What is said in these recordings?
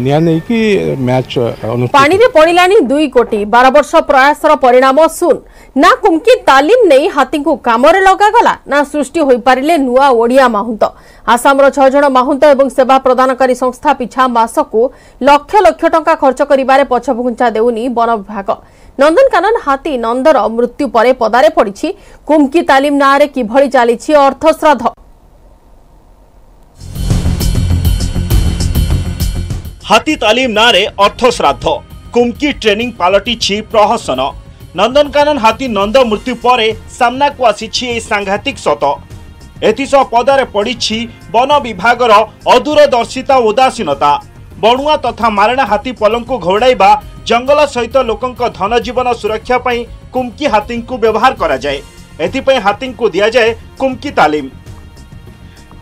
ନିଆଁ ନେଇକି ମ୍ୟାଚ୍ ପାଣିରେ ପଡ଼ିଲାଣି ଦୁଇ କୋଟି ବାର ବର୍ଷ ପ୍ରୟାସର ପରିଣାମ ଶୂନ ନା କୁମ୍କି ତାଲିମ ନେଇ ହାତୀଙ୍କୁ କାମରେ ଲଗାଗଲା ନା ସୃଷ୍ଟି ହୋଇପାରିଲେ ନୂଆ ଓଡ଼ିଆ ମାହୁନ୍ତ ଆସାମର ଛଅ ଜଣ ମାହୁନ୍ତ ଏବଂ ସେବା ପ୍ରଦାନକାରୀ ସଂସ୍ଥା ପିଛା ମାସକୁ ଲକ୍ଷ ଲକ୍ଷ ଟଙ୍କା ଖର୍ଚ୍ଚ କରିବାରେ ପଛଘୁଞ୍ଚା ଦେଉନି ବନ ବିଭାଗ ନନ୍ଦନକାନନ ହାତୀ ନନ୍ଦର ମୃତ୍ୟୁ ପରେ ପଦାରେ ପଡ଼ିଛି କୁମ୍କି ତାଲିମ ନାଁରେ କିଭଳି ଚାଲିଛି ଅର୍ଥଶ୍ରାଦ୍ଧ ହାତୀ ତାଲିମ ନାଁରେ ଅର୍ଥ ଶ୍ରାଦ୍ଧ କୁମ୍କି ଟ୍ରେନିଂ ପାଲଟିଛି ପ୍ରହସନ ନନ୍ଦନକାନନ ହାତୀ ନନ୍ଦ ମୃତ୍ୟୁ ପରେ ସାମ୍ନାକୁ ଆସିଛି ଏହି ସାଂଘାତିକ ସତ ଏଥିସହ ପଦାରେ ପଡ଼ିଛି ବନ ବିଭାଗର ଅଦୂରଦର୍ଶିତା ଉଦାସୀନତା ବଣୁଆ ତଥା ମାରଣା ହାତୀ ପଲଙ୍କୁ ଘୋଡ଼ାଇବା ଜଙ୍ଗଲ ସହିତ ଲୋକଙ୍କ ଧନଜୀବନ ସୁରକ୍ଷା ପାଇଁ କୁମ୍କି ହାତୀଙ୍କୁ ବ୍ୟବହାର କରାଯାଏ ଏଥିପାଇଁ ହାତୀଙ୍କୁ ଦିଆଯାଏ କୁମ୍କି ତାଲିମ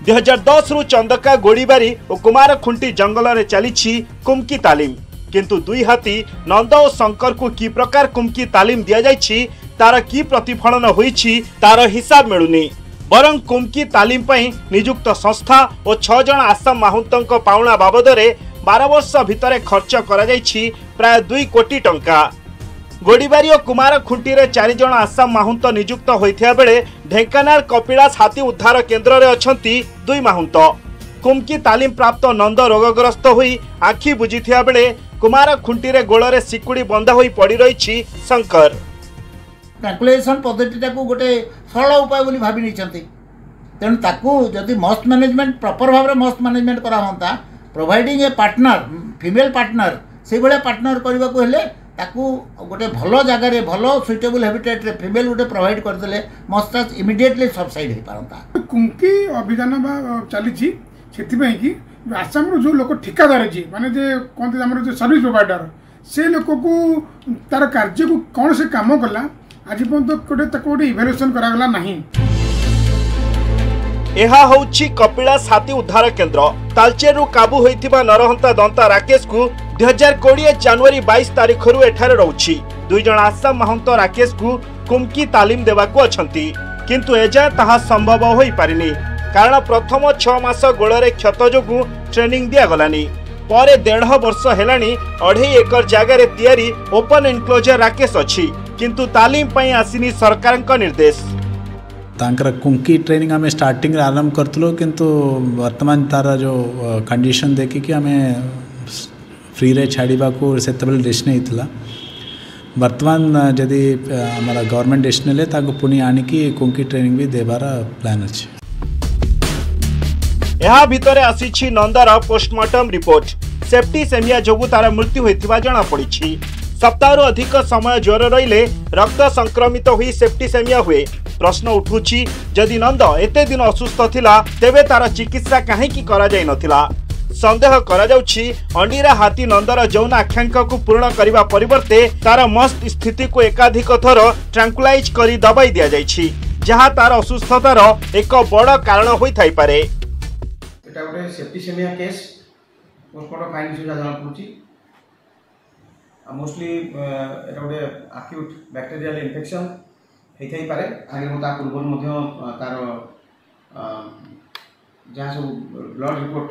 ଦୁଇ ହଜାର ଦଶରୁ ଚନ୍ଦକା ଗୋଡ଼ିବାରୀ ଓ କୁମାର ଖୁଣ୍ଟି ଜଙ୍ଗଲରେ ଚାଲିଛି କୁମ୍କି ତାଲିମ କିନ୍ତୁ ଦୁଇ ହାତୀ ନନ୍ଦ ଓ ଶଙ୍କରକୁ କି ପ୍ରକାର କୁମ୍କି ତାଲିମ ଦିଆଯାଇଛି ତାର କି ପ୍ରତିଫଳନ ହୋଇଛି ତାର ହିସାବ ମିଳୁନି ବରଂ କୁମ୍କି ତାଲିମ ପାଇଁ ନିଯୁକ୍ତ ସଂସ୍ଥା ଓ ଛଅ ଜଣ ଆସାମ ମାହୁନ୍ତଙ୍କ ପାଉଣା ବାବଦରେ ବାର ବର୍ଷ ଭିତରେ ଖର୍ଚ୍ଚ କରାଯାଇଛି ପ୍ରାୟ ଦୁଇ କୋଟି ଟଙ୍କା ଗୋଡ଼ିବାରି ଓ କୁମାର ଖୁଣ୍ଟିରେ ଚାରିଜଣ ଆସାମ ମାହୁନ୍ତ ନିଯୁକ୍ତ ହୋଇଥିବା ବେଳେ ଢେଙ୍କାନାଳ କପିଳାସ ହାତୀ ଉଦ୍ଧାର କେନ୍ଦ୍ରରେ ଅଛନ୍ତି ଦୁଇ ମାହୁନ୍ତ କୁମ୍କି ତାଲିମ ପ୍ରାପ୍ତ ନନ୍ଦ ରୋଗଗ୍ରସ୍ତ ହୋଇ ଆଖି ବୁଜିଥିବା ବେଳେ କୁମାର ଖୁଣ୍ଟିରେ ଗୋଳରେ ଶିକୁଡ଼ି ବନ୍ଧା ହୋଇ ପଡ଼ି ରହିଛି ଶଙ୍କର କ୍ୟାଲକୁଲେସନ୍ ପଦ୍ଧତିଟାକୁ ଗୋଟେ ସରଳ ଉପାୟ ବୋଲି ଭାବି ନେଇଛନ୍ତି ତେଣୁ ତାକୁ ଯଦି ମଷ୍ଟ ମ୍ୟାନେଜମେଣ୍ଟ ପ୍ରପର ଭାବରେ ମଷ୍ଟ management କରାହୁଅନ୍ତା providing a partner female partner ସେଇଭଳିଆ ପାର୍ଟନର କରିବାକୁ ହେଲେ ତାକୁ ଗୋଟେ ଭଲ ଜାଗାରେ ଭଲ ସୁଇଟେବୁଲ୍ ହାବିଟେଟ୍ରେ ଫିମେଲ୍ ଗୋଟେ ପ୍ରୋଭାଇଡ଼ କରିଦେଲେ ମସ୍ତାଜ ଇମିଡ଼ିଏଟଲି ସବସାଇଡ଼ ହେଇପାରନ୍ତା କୁଙ୍କି ଅଭିଯାନ ବା ଚାଲିଛି ସେଥିପାଇଁ କି ଆସାମର ଯେଉଁ ଲୋକ ଠିକାଦାର ଅଛି ମାନେ ଯେ କହନ୍ତି ଆମର ଯେଉଁ ସର୍ଭିସ୍ ପ୍ରୋଭାଇଡ଼ର ସେ ଲୋକକୁ ତାର କାର୍ଯ୍ୟକୁ କ'ଣ ସେ କାମ କଲା ଆଜି ପର୍ଯ୍ୟନ୍ତ ଗୋଟେ ତାକୁ ଗୋଟେ ଇଭାଲୁଏସନ୍ କରାଗଲା ନାହିଁ ଏହା ହେଉଛି କପିଳା ସାଥୀ ଉଦ୍ଧାର କେନ୍ଦ୍ର ତାଲଚେରରୁ କାବୁ ହୋଇଥିବା ନରହନ୍ତା ଦନ୍ତା ରାକେଶକୁ ଦୁଇ ହଜାର କୋଡ଼ିଏ ଜାନୁଆରୀ ବାଇଶ ତାରିଖରୁ ଏଠାରେ ରହୁଛି ଦୁଇ ଜଣ ଆଶାମ ମହନ୍ତ ରାକେଶଙ୍କୁ କୁମ୍କି ତାଲିମ ଦେବାକୁ ଅଛନ୍ତି କିନ୍ତୁ ଏଯାଏଁ ତାହା ସମ୍ଭବ ହୋଇପାରିନି କାରଣ ପ୍ରଥମ ଛଅ ମାସ ଗୋଳରେ କ୍ଷତ ଯୋଗୁଁ ଟ୍ରେନିଂ ଦିଆଗଲାନି ପରେ ଦେଢ଼ ବର୍ଷ ହେଲାଣି ଅଢ଼େଇ ଏକର ଜାଗାରେ ତିଆରି ଓପନ୍ ଏନକ୍ଲୋଜର ରାକେଶ ଅଛି କିନ୍ତୁ ତାଲିମ ପାଇଁ ଆସିନି ସରକାରଙ୍କ ନିର୍ଦ୍ଦେଶ ତାଙ୍କର କୁଙ୍କି ଟ୍ରେନିଂ ଆମେ ଷ୍ଟାର୍ଟିଂରେ ଆରମ୍ଭ କରିଥିଲୁ କିନ୍ତୁ ବର୍ତ୍ତମାନ ତାର ଯେଉଁ କଣ୍ଡିସନ୍ ଦେଖିକି ଆମେ फ्री छाड़ा को डेसन होता बर्तमान जदि आम गवर्नमेंट डेसन पुणी आण की कुंकी ट्रेनिंग भी देवार प्लां अच्छे यहाँ भितर आसी नंदर पोस्टमर्टम रिपोर्ट सेफ्टी सेमिया जो तार मृत्यु होता जमापड़ी सप्ताह अधिक समय ज्वर रही रक्त संक्रमित तो हुई सेफ्टी सेमिया हुए प्रश्न उठू जदि नंद एत दिन असुस्थ तेरे तार चिकित्सा कहीं ସନ୍ଦେହ କରାଯାଉଛି ଅଣ୍ଡିରା ହାତୀ ନନ୍ଦର ଯୌନ ଆକାଂକ୍ଷାକୁ ପୂରଣ କରିବା ପରିବର୍ତ୍ତେ ତାର ମସ୍ତ ସ୍ଥିତିକୁ ଏକାଧିକ ଥର ଟ୍ରାଙ୍କୁଲାଇଜ୍ କରି ଦବାଇ ଦିଆଯାଇଛି ଯାହା ତାର ଅସୁସ୍ଥତାର ଏକ ବଡ଼ କାରଣ ହୋଇଥାଇପାରେ ଏଟା ଗୋଟେ ସେପ୍ଟିସେମିଆ କେସ୍ ପୋଷ୍ଟମର୍ଟମ୍ ଫାଇନ୍ ସୁବିଧା ଜଣାପଡ଼ୁଛି ଆଉ ମୋଷ୍ଟଲି ଏଟା ଗୋଟେ ଆକ୍ୟୁଟ୍ ବ୍ୟାକ୍ଟେରିଆଲ ଇନଫେକ୍ସନ୍ ହେଇଥାଇପାରେ ଆଗେ ତା ପୂର୍ବରୁ ମଧ୍ୟ ତାର ଯାହା ସବୁ ବ୍ଲଡ଼ ରିପୋର୍ଟ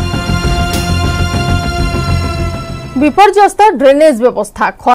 বিপর্যস্ত ড্রেনেজ ব্যবস্থা